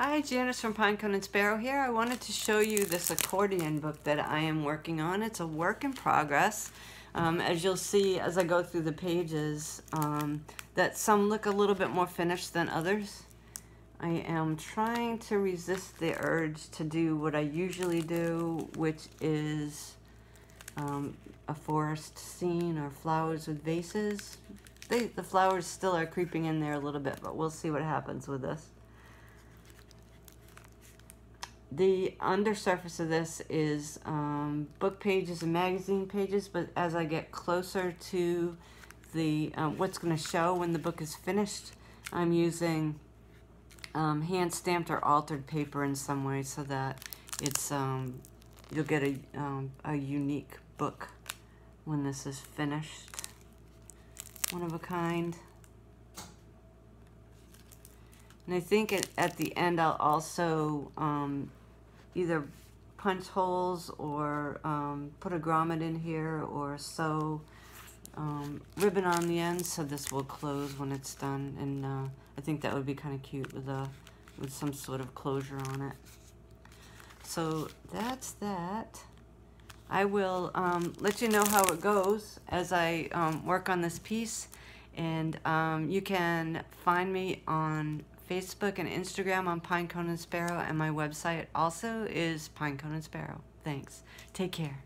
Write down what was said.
Hi, Janice from Pinecone and Sparrow here. I wanted to show you this accordion book that I am working on. It's a work in progress. Um, as you'll see as I go through the pages, um, that some look a little bit more finished than others. I am trying to resist the urge to do what I usually do, which is um, a forest scene or flowers with vases. They, the flowers still are creeping in there a little bit, but we'll see what happens with this. The undersurface of this is um, book pages and magazine pages, but as I get closer to the uh, what's going to show when the book is finished, I'm using um, hand stamped or altered paper in some way so that it's um, you'll get a, um, a unique book when this is finished. One of a kind. And I think at, at the end I'll also um, either punch holes or um, put a grommet in here or sew um, ribbon on the end so this will close when it's done and uh, I think that would be kind of cute with a with some sort of closure on it. So that's that. I will um, let you know how it goes as I um, work on this piece and um, you can find me on Facebook and Instagram on Pinecone and Sparrow and my website also is Pinecone and Sparrow. Thanks. Take care.